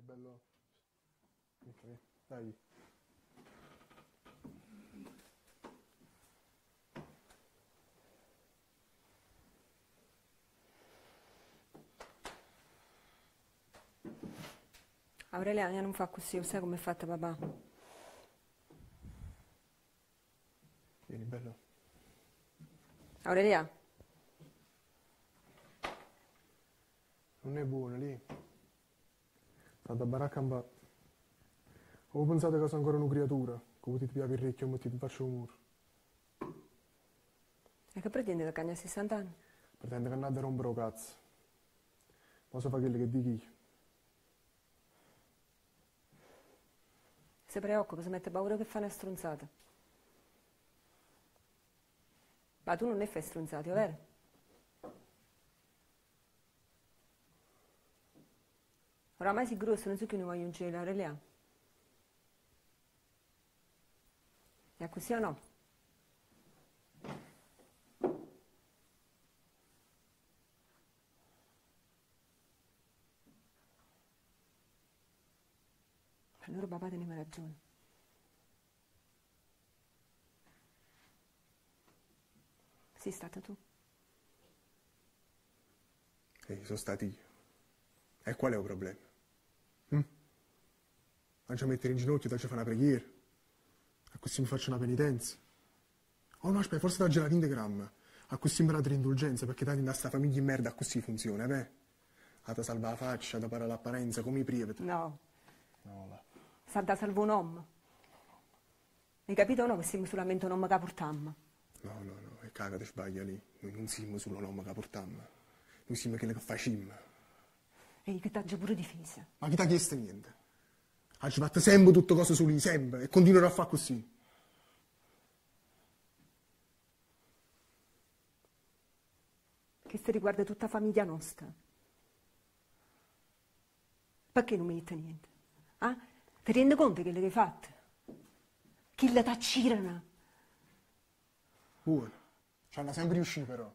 Sei bello. Ok, dai. Aureliana non fa così, sai com'è fatta papà? Vieni, bello. Aurelia, Non è buono lì. Da baracca. Ho pensato che sono ancora una creatura. Come ti piace il recchio e ti faccio un muro. e che pretendi da cagna a 60 anni? Pretende che andate a rompere lo cazzo. Ma so fa quello che dico io. Si preoccupa, si mette paura che fa una stronzata. Ma tu non ne fai stronzati, vero? Oramai sei grosso, non so che ne voglio un cielo, Aurelia. È così o no? Allora papà teneva ragione. Sei stata tu. Ehi, sono stato io. E qual è il problema? Hm? Faccio mettere in ginocchio, faccio fare una preghiera. A così mi faccio una penitenza. Oh no, aspetta, forse da gelatina di gramma. A così mi date l'indulgenza, perché tanto in sta famiglia di merda a così funziona, beh? A te salva la faccia, a te para l'apparenza, come i privati. No, No, va. Santa salvo un uomo. Hai capito o no che siamo solamente un uomo che portiamo? No, no, no, e caga ti sbaglia lì. Noi non siamo solo l'uomo che portiamo. Noi siamo quelli che facciamo. E che t'ha già pure difesa. Ma chi ti ha chiesto niente? Ha fatto sempre tutte cose su lui, sempre, e continuerà a fare così. Questo riguarda tutta la famiglia nostra. Perché non mi dite niente? Ah? Ti rendi conto che le hai fatte? Chi la t'accirana? Buono. Ci hanno sempre riuscito però.